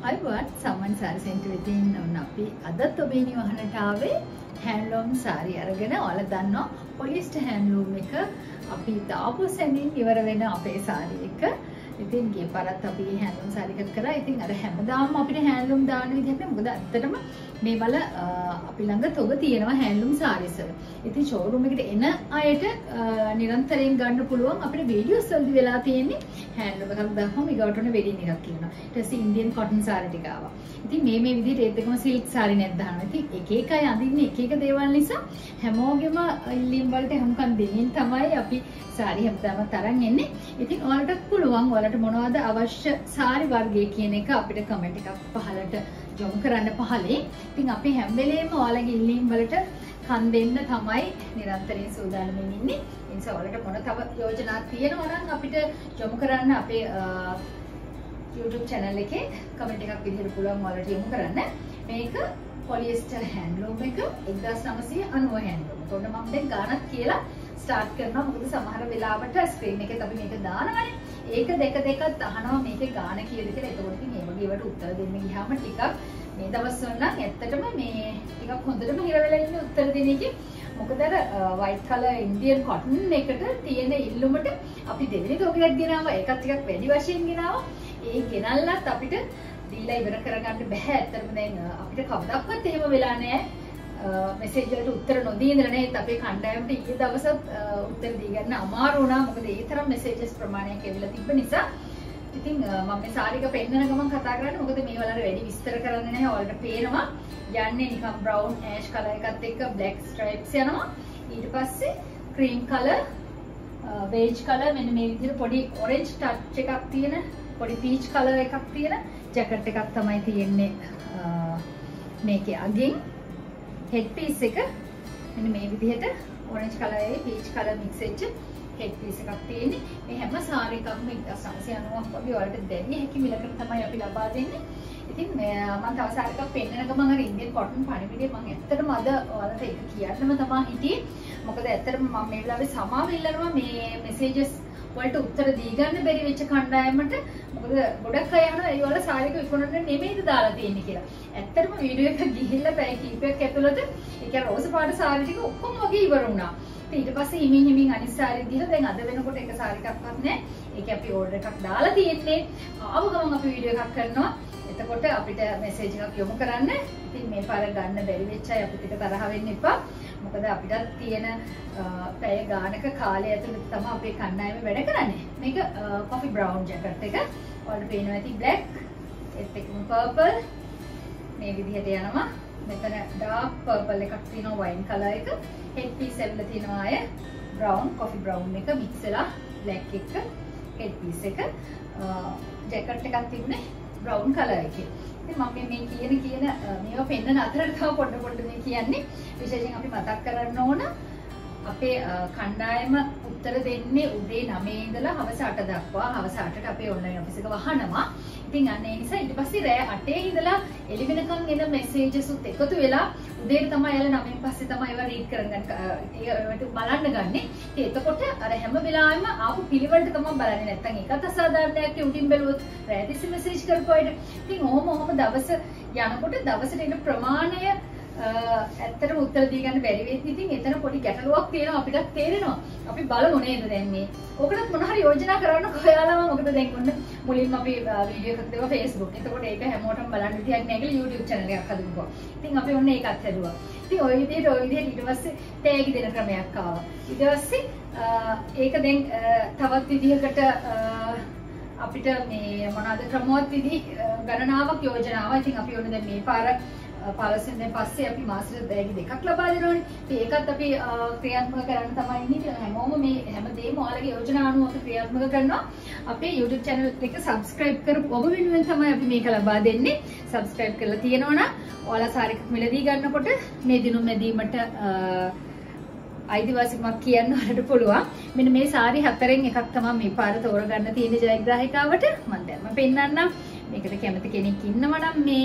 අයිවත් සම්මන් sari centre වෙතින් ඔන්න අපි අදත් ඔබේ නිවහනට ආවේ හැන්ඩ්ලූම් සාරි අරගෙන ඔයාලා දන්නවා පොලිස්ටර් හැන්ඩ්ලූම් එක අපි දාපු සැනින් ඉවර වෙන අපේ සාරි එක ඉතින් ගිය පාරත් අපි හැන්ඩ්ලූම් සාරි එකක් කරා. ඉතින් අර හැමදාම අපිට හැන්ඩ්ලූම් දාන්න විදිහට මොකද ඇත්තටම මේ වල අපි ළඟ තොග තියෙනවා හැන්ඩ්ලූම් සාරීස් වල. ඉතින් ෂෝරූම් එකට එන අයට නිරන්තරයෙන් ගන්න පුළුවන් අපිට වීඩියෝස් වලදී වෙලා තියෙන්නේ හැන්ඩ්ලූම් එකක් දාපුවම ඊගොටන වෙඩින් එකක් කියනවා. ඊට පස්සේ ඉන්දියන් කොටන් සාරි ටික ආවා. ඉතින් මේ මේ විදිහට ඒත් එකම සිල්ක් සාරි නැත් දානවා. ඉතින් එක එක අය අඳින්නේ එක එක දේවල් නිසා හැමෝගෙම ඉල්ලීම් වලට හැමකම් දෙමින් තමයි අපි සාරි හැමදාම තරන් එන්නේ. ඉතින් ඔයාලට පුළුවන් ඔයාලට මොනවද අවශ්‍ය සාරි වර්ගය කියන එක අපිට කමෙන්ට් එකක් පහලට යොමු කරන්න පහලේ. ඉතින් අපි හැම වෙලේම ඔයාලගේ ඉල්ලීම් වලට කන් දෙන්න තමයි නිරන්තරයෙන් සූදානම්ෙන් ඉන්නේ. ඒ නිසා ඔයාලට මොන තව යෝජනා තියෙනවා නම් අපිට යොමු කරන්න අපේ YouTube channel එකේ කමෙන්ට් එකක් විදිහට පුළුවන් ඔයාලට යොමු කරන්න. මේක පොලිස්ටර් හැන්ඩ්ලූම් එක 1990 හැන්ඩ්ලූම්. එතකොට මම දැන් ගානක් කියලා ස්ටාර්ට් කරනවා මොකද සමහර වෙලාවට ස්ක්‍රීන් එකේ අපි මේක දානවනේ. ඒක දෙක දෙකත් අහනවා මේකේ ගාන කීයද කියලා. එතකොට ඉතින් මේ වගේ ඒවට උත්තර දෙන්න ගියාම ටිකක් මේ දවස්වල නම් ඇත්තටම මේ ටිකක් හොඳටම හිර වෙලා ඉන්නේ උත්තර දෙන එකේ. මොකද අර වයිට් කලර් ඉන්දියන් කොටන් එකට තියෙන ඉල්ලුමට අපි දෙවෙනි තෝගයක් ගෙනාවා. ඒකත් ටිකක් වැඩි වශයෙන් ගෙනාවා. ඒ ගෙනල්ලත් අපිට දීලා ඉවර කරගන්න බෑ. ඇත්තටම දැන් අපිට කවදාවත් එහෙම වෙලා නෑ. Uh, මෙසේජ් වලට උත්තර නොදී ඉඳලා නේද අපේ කණ්ඩායමට ඊයේ දවසත් uh, උත්තර දී ගන්න අමාරු වුණා. මොකද ඒ තරම් මෙසේජස් ප්‍රමාණයක් ඇවිල්ලා තිබ්බ නිසා. ඉතින් uh, මම මේ සාරික පෙන්නන ගමන් කතා කරන්නේ මොකද මේ වලට වැඩි විස්තර කරන්නේ නැහැ. ඔයාලට පේනවා. යන්නේ නිකන් බ්‍රවුන් ඇෂ් කලර් එකත් එක්ක බ්ලැක් ස්ට්‍රයිප්ස් යනවා. ඊට පස්සේ ක්‍රීම් කලර් බේජ් කලර් මෙන්න මේ විදිහට පොඩි ඔරෙන්ජ් ටච් එකක් තියෙන පොඩි පීච් කලර් එකක් තියෙන ජැකට් එකක් තමයි තියෙන්නේ මේකේ අගින්. හෙඩ් පීස් එක මෙන්න මේ විදිහට ඔරෙන්ජ් කලරේ පීච් කලර් මික්ස් වෙච්ච හෙඩ් පීස් එකක් තියෙන්නේ. මේ හැම සාරි එකක්ම 1990ක් වගේ ඔයාලට දැඩි හැකි මිලකට තමයි අපි ලබා දෙන්නේ. ඉතින් මම තව සාරි එකක් පෙන්නන ගමන් අර ඉන්දියන් කොටන් පණිවිඩය මම ඇත්තටම අද ඔයාලට ඒක කියන්නම තමයි හිටියේ. මොකද ඇත්තටම මම මේ වෙලාවේ සමාව ඉල්ලනවා මේ මෙසේජස් වලට උත්තර දී ගන්න බැරි වෙච්ච කණ්ඩායමට මොකද ගොඩක් අය අහනවා ඒ වල සාරික විකුණන්න නෙමෙයිද දාලා තියෙන්නේ කියලා. ඇත්තටම වීඩියෝ එක ගිහිල්ලා පැය කිහිපයක් ඇතුළත ඒ කියන්නේ රෝස පාට සාරි ටික ඔක්කොම වගේ ඉවර වුණා. ඊට පස්සේ හිමින් හිමින් අනිත් සාරි දීලා දැන් අද වෙනකොට එක සාරිකක්වත් නැහැ. ඒක අපි ඕඩර් එකක් දාලා තියෙන්නේ. ආව ගමන් අපි වීඩියෝ එකක් කරනවා. එතකොට අපිට මෙසේජ් එකක් යොමු කරන්න. ඉතින් මේ පාර ගන්න බැරි වෙච්ච අය අපිට තරහ වෙන්න එපා. මොකද අපිටත් තියෙන පැය ගානක කාලය ඇතුළත තමයි අපේ කණ්ඩායම වැඩ කරන්නේ. මේක කොෆි බ්‍රවුන් ජැකට් එක. ඔයාලට පේනවා ඇති බ්ලැක් ඒත් එක්කම පර්පල් මේ විදිහට යනවා. මෙතන ඩාර්ක් පර්පල් එකක් තියෙනවා වයින් කලර් එක. හෙඩ් පීස් ඇවිල්ලා තියෙනවා අය බ්‍රවුන් කොෆි බ්‍රවුන් එක මික්ස් වෙලා බ්ලැක් එක හෙඩ් පීස් එක. ජැකට් එකක් තිබුණේ බ්‍රවුන් කලර් එකේ. ඉතින් මම මේ කියන කියන මේවා පෙන්වන අතරට තව පොඩ පොඩ මේ කියන්නේ විශේෂයෙන් අපි මතක් කරන්න ඕන අපේ කණ්ඩායම උත්තර දෙන්නේ උදේ 9 ඉඳලා හවස 8 දක්වා හවස 8ට අපේ ඔන්ලයින් ඔෆිස් එක වහනවා. ඉතින් අන්න ඒ නිසා ඊට පස්සේ රෑ 8 ඉඳලා එළි වෙනකන් එන මෙසේජස් උත් එකතු වෙලා උදේට තමයි යාලා 9න් පස්සේ තමයි ඒවා රීඩ් කරගන්න ඒවට බලන්න ගන්නෙ. ඉතින් එතකොට අර හැම වෙලාවෙම ආපු පිළිවෙලට තමයි බලන්නේ. නැත්තම් ඒකත් අසාධාරණයක් උටින් බැලුවොත් රෑ තිස්සේ මෙසේජ් කරපුවාට. ඉතින් ඔහොම ඔහොම දවස යනකොට දවසට එන ප්‍රමාණය ඇත්තටම උත්තර දී ගන්න බැරි වෙද්දි ඉතින් එතන පොඩි ගැටලුවක් තියෙනවා අපිටත් තේරෙනවා. අපි බලමු නේද දැන් මේ. ඕකටත් මොන හරි යෝජනා කරන්න කොයාලම මොකද දැන් ඔන්න මුලින්ම අපි වීඩියෝ එකක් දෙවා Facebook. එතකොට ඒක හැමෝටම බලන්න විදියක් නැහැ කියලා YouTube channel එකක් හදමුකෝ. ඉතින් අපි ඔන්න ඒකත් හැදුවා. ඉතින් ওই විදිහට ওই විදිහට ඊට පස්සේ තෑගි දෙන ක්‍රමයක් ආවා. ඊට පස්සේ ඒක දැන් තවත් විදිහකට අපිට මේ මොනවාද ක්‍රමවත් විදි ගණනාවක් යෝජනාවක්. ඉතින් අපි ඔන්න දැන් මේ පාර පලසෙන් පස්සේ අපි මාසෙට බෑගි දෙකක් ලබා දෙනවනේ. ඉතින් ඒකත් අපි ක්‍රියාත්මක කරන්න තමයි ඉන්නේ. හැමෝම මේ හැමදේම ඔයාලගේ යෝජනා අනුව අපි ක්‍රියාත්මක කරනවා. අපේ YouTube channel එක subscribe කරපු ඔබ වෙනුවෙන් තමයි අපි මේක ලබා දෙන්නේ. subscribe කරලා තියෙනවනම් ඔයාලා සාරිකක් මිලදී ගන්නකොට මේ දිනුම් මැදීමට අයිතිවාසිකමක් කියන්න ඔයාලට පුළුවන්. මෙන්න මේ සාරි හතරෙන් එකක් තමයි මේ පාර තෝරගන්න තියෙන ජයග්‍රාහිකාවට මම දැන්ම පෙන්නන්නම්. මේකට කැමති කෙනෙක් ඉන්නවා නම් මේ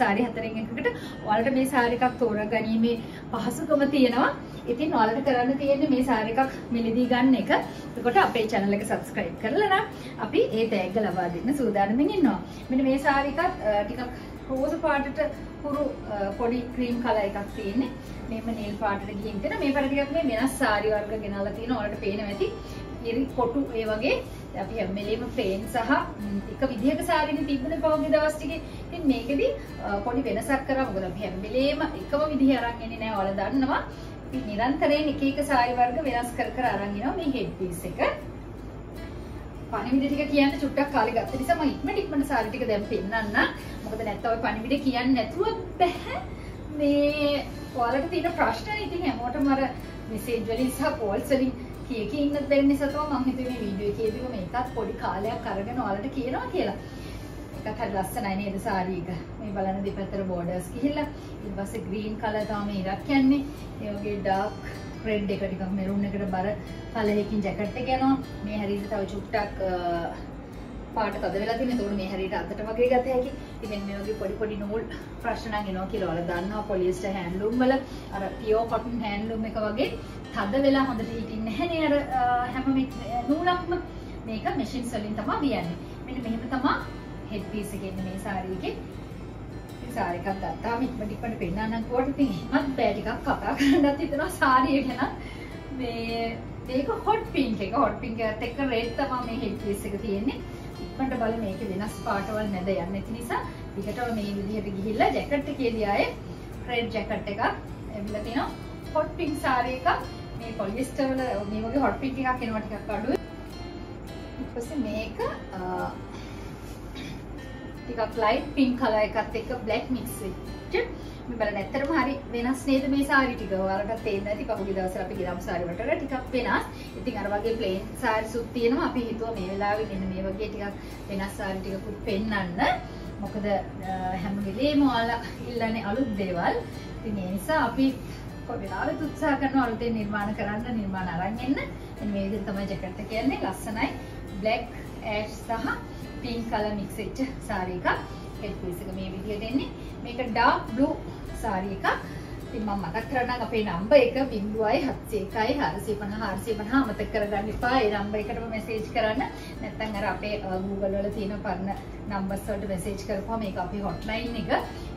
සාරි හතරෙන් එකකට ඔයාලට මේ සාරි එකක් තෝරාගැනීමේ පහසුකම තියෙනවා. ඉතින් ඔයාලට කරන්න තියෙන්නේ මේ සාරි එකක් මිලදී ගන්න එක. එතකොට අපේ channel එක subscribe කරලා නම් අපි ඒ තෑග්ග ලබා දෙන්න සූදානම්ෙන් ඉන්නවා. මෙන්න මේ සාරි එකත් ටිකක් රෝස පාටට හුරු පොඩි ක්‍රීම් කලර් එකක් තියෙන්නේ. මෙන්න නිල් පාටට ගිහින් තියෙන මේ පාට ටිකක් මේ වෙනස් සාරි වර්ග ගෙනල්ලා තියෙනවා. ඔයාලට පේනවා ඇති. ඉරි කොටු ඒ වගේ අපි හැමලේම ප්ලේන් සහ එක විදිහක සාරිනේ තිබුණේ පහුගිය දවස් ටිකේ. ඉතින් මේකෙදි පොඩි වෙනසක් කරා. මොකද අපි හැමලේම එකම විදිහ අරන් එන්නේ නැහැ. ඔයාලා දන්නවා. අපි නිරන්තරයෙන් එක එක සාරි වර්ග වෙනස් කර කර අරන් එනවා මේ හෙඩ් පීස් එක. පණිවිඩ ටික කියන්න චුට්ටක් කාලේ ගත්ත නිසා මම ඉක්මනට ඉක්මනට සාරි ටික දැන් පෙන්නන්න. මොකද නැත්නම් ඔය පණිවිඩ කියන්නේ නැතුව බෑ. මේ ඔයාලට තියෙන ප්‍රශ්න ඉතින් හැමෝටම අර මෙසේජ් වලින් සහ කෝල්ස් වලින් කිය කී ඉන්නත් බැරි නිසා තමයි මම හිතුවේ මේ වීඩියෝ එකේදීම මේකත් පොඩි කාලයක් අරගෙන ඔයාලට කියනවා කියලා. එකත් හරි ලස්සනයි නේද සාරි එක. මේ බලන්න දෙපැත්තට බෝඩර්ස් ගිහිල්ලා ඊට පස්සේ ග්‍රීන් කලර් තමයි ඉරක් යන්නේ. ඒ වගේ ඩාර්ක් රෙඩ් එක ටිකක් මෙරුන් එකට බර කලරයකින් ජැකට් එක යනවා. මේ හැරීට තව චුට්ටක් පාට තද වෙලා තියෙන. ඒතකොට මේ හැරීට අතට වගේ ගත හැකි. ඉතින් මේ වගේ පොඩි පොඩි නූල් ප්‍රශ්න නම් එනවා කියලා ඔයාලා දන්නවා පොලිස්ටර් හෑන්ඩ්ලූම් වල අර පියෝ කොටන් හෑන්ඩ්ලූම් එක වගේ තද වෙලා හොඳට හිටින්නේ නැහැ නේ අර හැම නූලක්ම මේක මැෂින් වලින් තමයි වියන්නේ. මෙන්න මෙහෙම තමයි හෙඩ් පීස් එකේ ඉන්නේ මේ සාරි එකේ. මේ සාරි එකක් ගත්තාම ඉක්මනට ඉක්මනට පෙන්නන්න කොට ඉතින් එහෙමත් බෑ ටිකක් කතා කරන්නත් හිතනවා සාරිය ගැන. මේ මේක හොට් පින්ක් එක හොට් පින්ක් එකත් එක්ක රෙඩ් තමයි මේ හෙඩ් පීස් එක තියෙන්නේ. ඉක්මනට බලමු මේකේ වෙනස් පාටවල් නැද යන්නේ නැති නිසා විකටව මේ විදිහට ගිහිල්ලා ජැකට් එකේදී ආයේ රෙඩ් ජැකට් එකක් එවිලා තියෙනවා. හොට් පින්ක් සාරි එකක් මේ පොලිස්ටර් වල මේ වගේ හොට් පික් එකක් එනවා ටිකක් අඩුයි. ඊට පස්සේ මේක ටිකක් ලයිට් පින්ක් කලර් එකත් එක්ක බ්ලැක් මික්ස් වෙච්ච මේ බලන්න ඇත්තටම හරි වෙනස් නේද මේ සාරි ටික. ඔයාලට තේරෙන්නේ නැති පහුගිය දවස්වල අපි ගිරම් සාරි වලට ටිකක් වෙනස්. ඉතින් අර වගේ ප්ලේන් සාරිසුත් තියෙනවා. අපි හිතුවා මේ වෙලාවේ මෙන්න මේ වගේ ටිකක් වෙනස් සාරි ටිකකුත් පෙන්වන්න. මොකද හැම වෙලේම ඔයාලා ඉල්ලන්නේ අලුත් දේවල්. ඉතින් ඒ නිසා අපි වෙලාවෙත් උත්සාහ කරනවා අලුතෙන් නිර්මාණ කරන්න නිර්මාණ අරන් එන්න. මෙන්න මේ විදිහට තමයි ජැකට් එක කියන්නේ ලස්සනයි. black ash සහ pink color mix වෙච්ච සාරි එකක්. හෙඩ් පීස් එක මේ විදිහට එන්නේ. මේක dark blue සාරි එකක්. ඉතින් මම මතක් කරන්නම් අපේ නම්බර් එක 0.701 450 450 අමතක කරගන්න එපා. ඒ නම්බර් එකටම මැසේජ් කරන්න. නැත්නම් අර අපේ Google වල තියෙන පරණ නම්බර්ස් වලට මැසේජ් කරපුවම මේක අපේ hotline එක.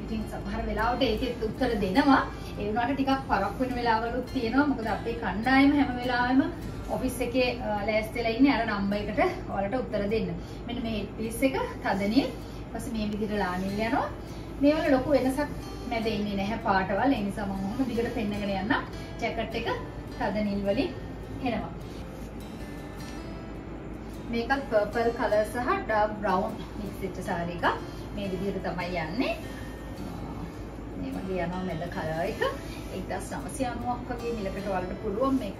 ඉතින් සමහර වෙලාවට ඒකෙත් උත්තර දෙනවා. ඒ වුණාට ටිකක් පරක් වෙන වෙලාවලුත් තියෙනවා. මොකද අපේ කණ්ඩායම හැම වෙලාවෙම ඔෆිස් එකේ ලෑස්තිලා ඉන්නේ අර නම්බර් එකට ඔයාලට උත්තර දෙන්න. මෙන්න මේ හෙඩ් පීස් එක තදනිල්. ඊපස්සේ මේ විදිහට ලානිල් යනවා. මේ වල ලොකු වෙනසක් මැද ඉන්නේ නැහැ පාටවල්. ඒ නිසා මම ඔහොම දිගට පෙන්නගෙන යන්න. ජැකට් එක තදනිල් වලින් එනවා. මේකත් පර්පල් කලර් සහ ඩාර්ක් බ්‍රවුන් මික්ස් වෙච්ච සාරි එකක්. මේ විදිහට තමයි යන්නේ. මේ වගේ යනවා මෙල්ල කලර් එක 1990ක් වගේ මිලකට වලට පුළුවන් මේක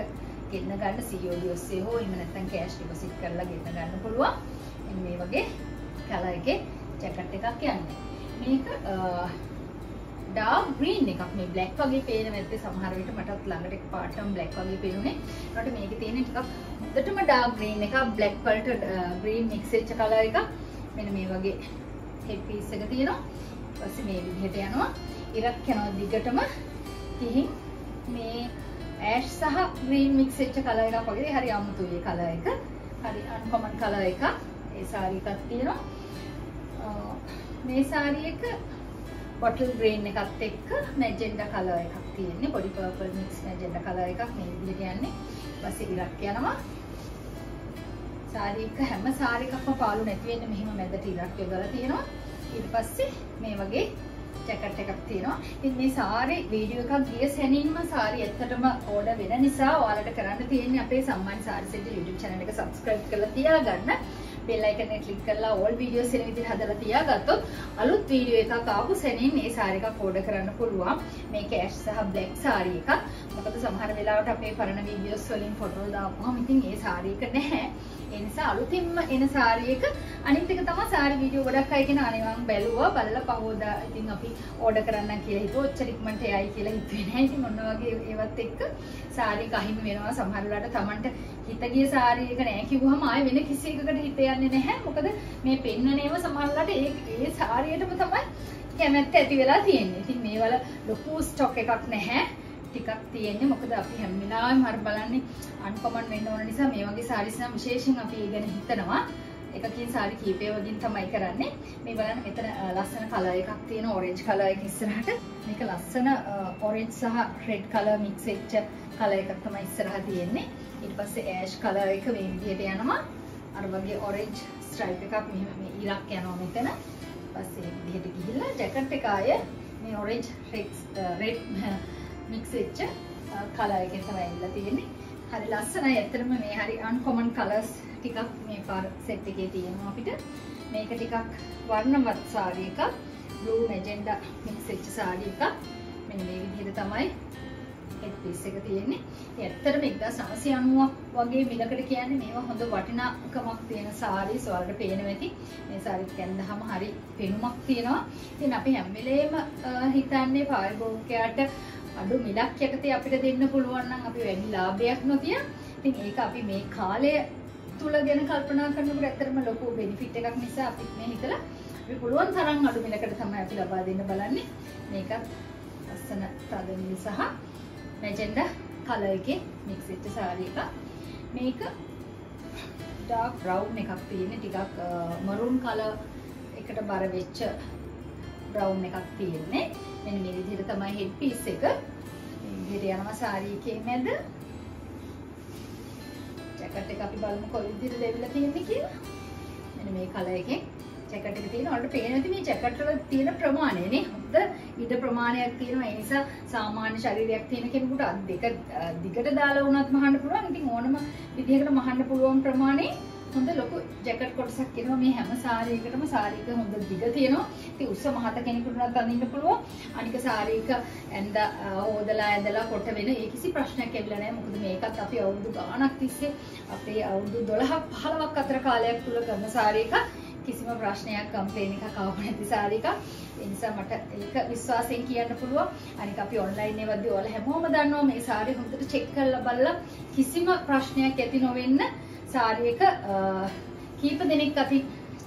ගෙන්න ගන්න COD ඔස්සේ හෝ එහෙම නැත්නම් කෑෂ් ඩිපොසිට් කරලා ගෙන්න ගන්න පුළුවන්. මේ වගේ කලර් එකේ ජැකට් එකක් යන්නේ. මේක ඩාර්ක් ග්‍රීන් එකක් මේ බ්ලැක් වගේ පේන නැත්තේ සමහර විට මටත් ළඟට එකපාරටම බ්ලැක් වගේ පේනුනේ. ඒකට මේකේ තියෙන ටිකක් හොඳටම ඩාර්ක් ග්‍රීන් එකක් බ්ලැක් වලට ග්‍රීන් මික්ස් වෙච්ච කලර් එකක්. මෙන්න මේ වගේ හෙඩ් පීස් එක තියෙනවා. ඊපස්සේ මේ විදිහට යනවා. ඉරක් යනවා දිගටම ගිහින් මේ ඇෂ් සහ ග්‍රීන් මික්ස් වෙච්ච කලර් එකක් වගේ හරි අමුතුයි කලර් එක. හරි අන්කොමන් කලර් එකක්. ඒ සාරි එකක් තියෙනවා. මේ සාරි එක බොටල් ග්‍රීන් එකත් එක්ක මැජෙන්ඩා කලර් එකක් තියෙන්නේ. පොඩි පර්පල් මික්ස් මැජෙන්ඩා කලර් එකක් මේ විදිහට යන්නේ. ඊපස්සේ ඉරක් යනවා. සාරි එක හැම සාරි එකක්ම පාළු නැති වෙන්න මෙහෙම මැදට ඉරක් යොදලා තියෙනවා. ඊට පස්සේ මේ වගේ ජැකට් එකක් තියෙනවා. ඉතින් මේ සාරි වීඩියෝ එකක් ගිය සැනින්ම සාරි ඇත්තටම ඕඩර් වෙන නිසා ඔයාලට කරන්න තියෙන්නේ අපේ සම්මාන සාරි සෙට් YouTube channel එක subscribe කරලා තියාගන්න. බෙල් අයිකන් එක ක්ලික් කරලා all videos එන විදිහට හදලා තියාගත්තොත් අලුත් වීඩියෝ එකක් ආපු සැනින් මේ සාරි එකක් ඕඩර් කරන්න පුළුවන්. මේක ඇෂ් සහ බ්ලැක් සාරි එකක්. මොකද සමහර වෙලාවට අපේ පරණ වීඩියෝස් වලින් ෆොටෝ දාපුවම ඉතින් ඒ සාරි එක නැහැ. ඒ නිසා අලුතින්ම එන සාරි එක අනිත් එක තමයි සාරි වීඩියෝ ගොඩක් අය කියන අනේ මම බැලුවා බලලා පහෝදා ඉතින් අපි ඕඩර් කරන්න කියලා හිතුවා ඔච්චර ඉක්මනට එයි කියලා හිතුවේ නැහැ ඉතින් ඔන්න වගේ ඒවත් එක්ක සාරි එක අහිමි වෙනවා සමහර වෙලාවට Tamanට හිත ගිය සාරි එක නැහැ කිව්වම ආයෙ වෙන කිසි එකකට හිත යන්නේ ගන්නේ නැහැ. මොකද මේ පෙන්වනේම සමහරවිට ඒ ඒ සාරියටම තමයි කැමැත්ත ඇති වෙලා තියෙන්නේ. ඉතින් මේවල ලොකු ස්ටොක් එකක් නැහැ. ටිකක් තියෙන්නේ මොකද අපි හැම වෙලාවෙම හරි බලන්නේ අන්කොමන් වෙන්න ඕන නිසා මේ වගේ සාරිස් නම් විශේෂයෙන් අපි ඒ ගැන හිතනවා. එකකින් සාරි කීපය වගින් තමයි කරන්නේ. මේ බලන්න මෙතන ලස්සන කලර් එකක් තියෙන ඔරෙන්ජ් කලර් එක ඉස්සරහට. මේක ලස්සන ඔරෙන්ජ් සහ රෙඩ් කලර් මික්ස් වෙච්ච කලර් එකක් තමයි ඉස්සරහ තියෙන්නේ. ඊට පස්සේ ඇෂ් කලර් එක මේ විදිහට යනවා. අර වගේ ඔරෙන්ජ් ස්ට්‍රයිප් එකක් මෙහෙම මේ ඉරක් යනවා මෙතන. පස්සේ විදිහට ගිහිල්ලා ජැකට් එක ආය මේ ඔරෙන්ජ් රෙඩ් මික්ස් වෙච්ච කලර් එකෙන් තමයි ඇවිල්ලා තියෙන්නේ. හරි ලස්සනයි. ඇත්තටම මේ හරි අන්කොමන් කලර්ස් ටිකක් මේ පාර සෙට් එකේ තියෙනවා අපිට. මේක ටිකක් වර්ණවත් සාරි එකක්. බ්ලූ මැජෙන්ඩා මික්ස් වෙච්ච සාරි එකක්. මෙන්න මේ විදිහට තමයි හෙඩ් පීස් එක තියෙන්නේ. ඇත්තටම 1990ක් වගේ මිලකට කියන්නේ මේවා හොඳ වටිනාකමක් තියෙන සාරීස් වලට පේනවා ඇති. මේ සාරිත් කැන්දහම හරි පෙනුමක් තියෙනවා. ඉතින් අපි හැම වෙලේම හිතන්නේ පාරිභෝගිකයාට අඩු මිලක් යටතේ අපිට දෙන්න පුළුවන් නම් අපි වැඩි ලාභයක් නොතිය. ඉතින් ඒක අපි මේ කාලය තුල ගැන කල්පනා කරනකොට ඇත්තටම ලොකු බෙනිෆිට් එකක් නිසා අපි මේ හිතලා අපි පුළුවන් තරම් අඩු මිලකට තමයි අපි ලබා දෙන්න බලන්නේ. මේකත් ලස්සන තද නිල් සහ මැජෙන්ඩා කලර් එකේ මික්ස් වෙච්ච සාරි එකක්. මේක ඩාර්ක් බ්‍රවුන් එකක් තියෙන්නේ ටිකක් මරූන් කලර් එකට බර වෙච්ච බ්‍රවුන් එකක් තියෙන්නේ. මෙන්න මේ විදිහට තමයි හෙඩ් පීස් එක. මේ විදිහට යනවා සාරි එකේ මැද. ජැකට් එක අපි බලමු කොයි විදිහට දෙවිලා තියෙන්නේ කියලා. මෙන්න මේ කලර් එකෙන් ජැකට් එක තියෙන ඔයාලට පේන ඇති මේ ජැකට් වල තියෙන ප්‍රමාණය නේ. හොඳ ඉඩ ප්‍රමාණයක් තියෙනවා. ඒ නිසා සාමාන්‍ය ශරීරයක් තියෙන කෙනෙකුට අත් දෙක දිගට දාලා වුණත් මහන්න පුළුවන්. ඉතින් ඕනම විදිහකට මහන්න පුළුවන් ප්‍රමාණය හොඳ ලොකු ජැකට් කොටසක් එනවා මේ හැම සාරියකටම සාරියක හොඳ දිග තියෙනවා. ඉතින් උස්ස මහත කෙනෙකුට උනත් අඳින්න පුළුවන්. අනික සාරියක ඇඳ හොදලා ඇඳලා කොට වෙන ඒ කිසි ප්‍රශ්නයක් ඇවිල්ලා නැහැ. මොකද මේකත් අපි අවුරුදු ගාණක් තිස්සේ අපේ අවුරුදු 12ක් 15ක් අතර කාලයක් තුල කරන සාරියක කිසිම ප්‍රශ්නයක් කම්ප්ලේන් එකක් ආව නැති සාරියක. ඒ නිසා මට ඒක විශ්වාසයෙන් කියන්න පුළුවන්. අනික අපි ඔන්ලයින් එකවදී ඔයාලා හැමෝම දන්නවා මේ සාරිය හොඳට චෙක් කරලා බලලා කිසිම ප්‍රශ්නයක් ඇති නොවෙන්න සාරියක කීප දෙනෙක් අපි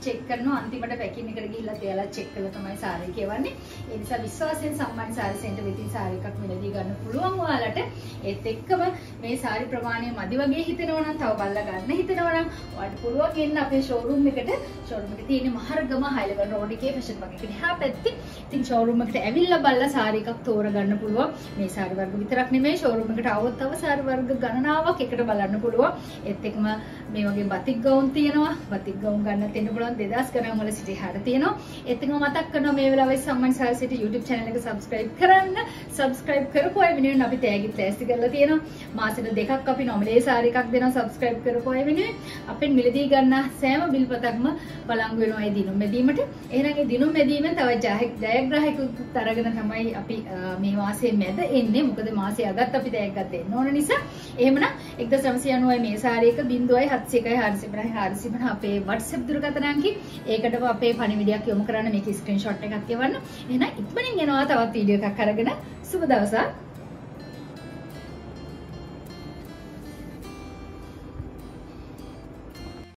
චෙක් කරනවා අන්තිමට පැකින් එකට ගිහිල්ලා තියලා චෙක් කරලා තමයි සාරිය කියවන්නේ. ඒ නිසා විශ්වාසයෙන් සම්මාන සාරි සෙන්ටර් වෙතින් සාරි එකක් මිලදී ගන්න පුළුවන් ඔයාලට. ඒත් එක්කම මේ සාරි ප්‍රමාණය මදි වගේ හිතෙනවා නම් තව බලලා ගන්න හිතෙනවා නම් ඔයාලට පුළුවන් එන්න අපේ ෂෝරූම් එකට. ෂෝරූම් එකේ තියෙන මහරගම හයිලවන් රෝඩ් එකේ ෆැෂන් වගේ කෙනෙක් එහා පැත්තේ. ඉතින් ෂෝරූම් එකට ඇවිල්ලා බලලා සාරි එකක් තෝරගන්න පුළුවන්. මේ සාරි වර්ග විතරක් නෙමෙයි ෂෝරූම් එකට આવොත් තව සාරි වර්ග ගණනාවක් එකට බලන්න පුළුවන්. ඒත් එක්කම මේ වගේ බතික් ගවුන් තියෙනවා. බතික් ගවුන් ගන්නත් එන්න පුළුවන්. 2000 ගණන් වල සිටි හර තියෙනවා. ඒත් එක්කම මතක් කරනවා මේ වෙලාවේ සම්මන් සාරි සිටි YouTube channel එක subscribe කරන්න. subscribe කරපු අය වෙනුවෙන් අපි තෑගිත් ලෑස්ති කරලා තියෙනවා. මාසෙට දෙකක් අපි නොමිලේ සාරි එකක් දෙනවා subscribe කරපු අය වෙනුවෙන්. අපෙන් මිලදී ගන්න සෑම බිල්පතක්ම බලංගු වෙනවා ඒ දිනුම් මෙදීමට. එහෙනම් ඒ දිනුම් මෙදීමෙන් තව ජයග්‍රාහකයෙකුත් අරගෙන තමයි අපි මේ මාසයේ මැද එන්නේ. මොකද මාසයේ අගත් අපි තෑග්ගක් දෙන්න ඕන නිසා. එහෙමනම් 1990 මේ සාරි එක 0.701 400 400 අපේ WhatsApp දුරකථන අංකේ ඒකටම අපේ පණිවිඩයක් යොමු කරන්න මේක ස්ක්‍රීන්ෂොට් එකක් එවන්න. එහෙනම් ඉක්මනින් එනවා තවත් වීඩියෝ එකක් අරගෙන සුබ දවසක්.